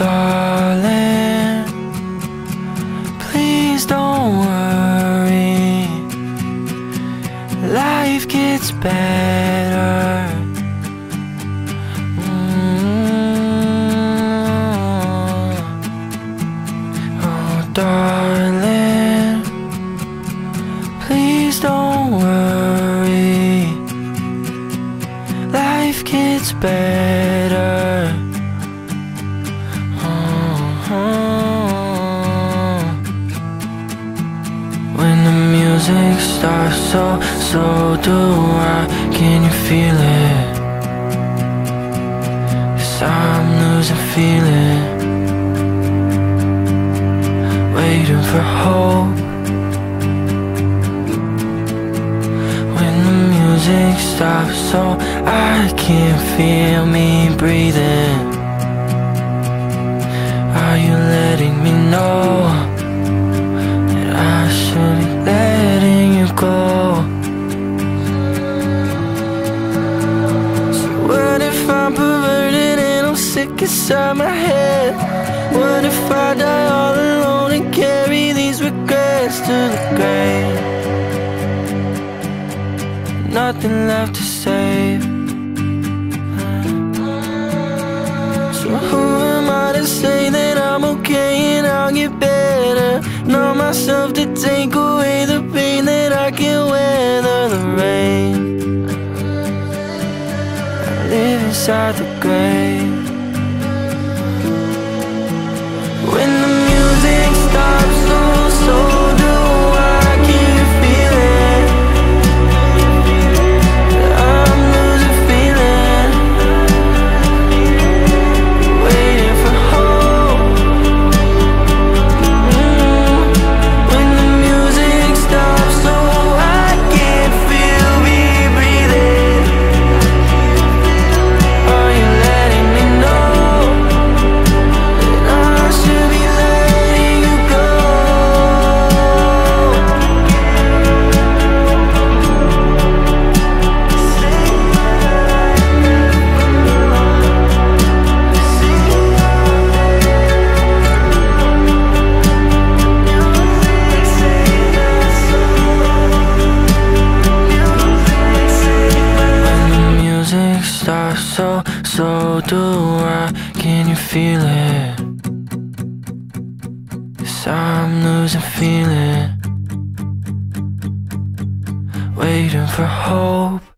darling, please don't worry. Life gets better. Mm. Oh, darling, please don't worry. Life gets better. Music starts, so so do I. Can you feel it? Cause I'm losing feeling. Waiting for hope. When the music stops, so I can't feel me breathing. Are you letting me know Inside my head? What if I die all alone and carry these regrets to the grave? Nothing left to save. So who am I to say that I'm okay and I'll get better? Know myself to take away the pain that I can weather the rain. I live inside the grave. So, so do I. Can you feel it? I'm losing feeling. Waiting for hope.